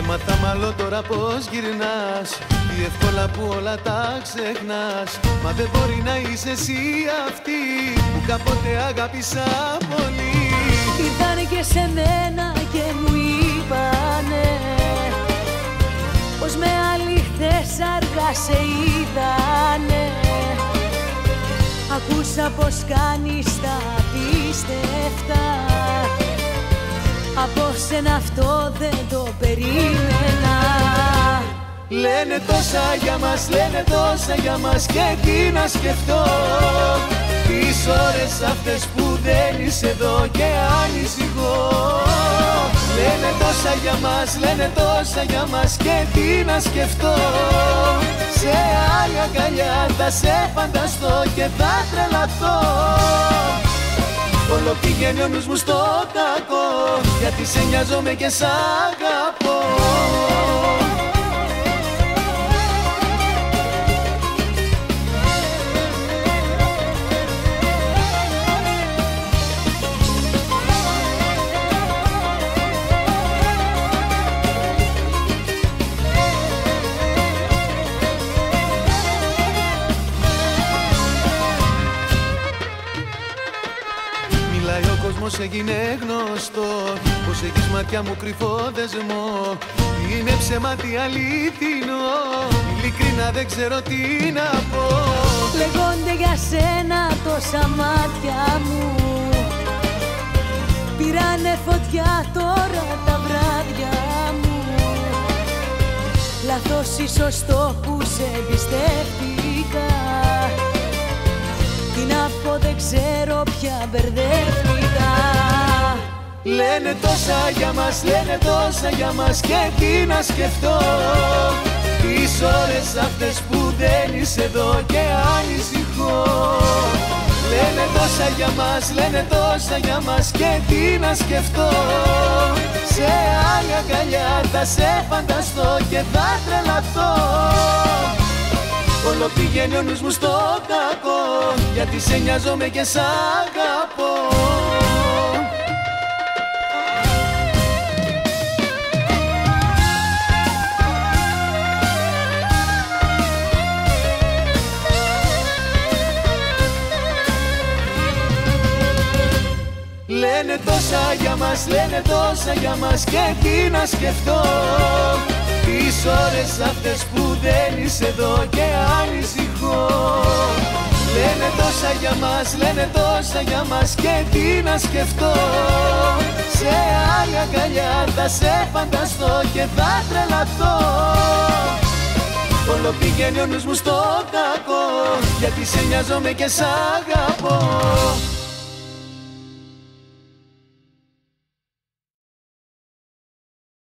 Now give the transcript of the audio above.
Μα τα μαλώ τώρα πως γυρνάς. Τι εύκολα που όλα τα ξεχνάς. Μα δεν μπορεί να είσαι εσύ αυτή Που κάποτε αγάπησα πολύ. Ήρθανε και σε μένα και μου είπανε Πως με άλλη χθες αργά σε είδανε. Ακούσα πως κάνεις τα πίστευτα Από σένα αυτό δεν το περίμενα. Λένε τόσα για μας, λένε τόσα για μας και τι να σκεφτώ. Τις ώρες αυτές που δεν είσαι εδώ και ανησυχώ. Λένε τόσα για μας, λένε τόσα για μας και τι να σκεφτώ. Σε άλλη αγκαλιά θα σε φανταστώ και θα τρελαθώ Όλο πηγαίνει ο νους μου στο κακό. Γιατί σε νοιάζομαι και σ' αγαπώ ο κόσμος έγινε γνωστό. Πως έχεις ματιά μου κρυφό δεσμό Είναι ψέμα τι αλήθινο Ειλικρινά δεν ξέρω τι να πω. Λέγονται για σένα τόσα μάτια μου. Πήρανε φωτιά τώρα τα βράδια μου. Λάθος ή σωστό που σε εμπιστεύτηκα. Τι να πω δεν ξέρω πια μπερδεύτηκα Λένε τόσα για μας, λένε τόσα για μας και τι να σκεφτώ. Τις ώρες αυτές που δεν είσαι εδώ και ανησυχώ. Λένε τόσα για μας, λένε τόσα για μας και τι να σκεφτώ. Σε άλλη αγκαλιά θα σε φανταστώ και θα τρελαθώ. Όλο πηγαίνει ο νους μου στο κακό Γιατί σε νοιάζομαι και σ' αγαπώ Λένε τόσα για μας, λένε τόσα για μας και τι να σκεφτώ. Τις ώρες αυτές που δεν είσαι εδώ και ανησυχώ. Λένε τόσα για μας, λένε τόσα για μας και τι να σκεφτώ. Σε άλλη αγκαλιά θα σε φανταστώ και θα τρελαθώ. Όλο πηγαίνει ο νους μου στο κακό Γιατί σε νοιάζομαι και σ' αγαπώ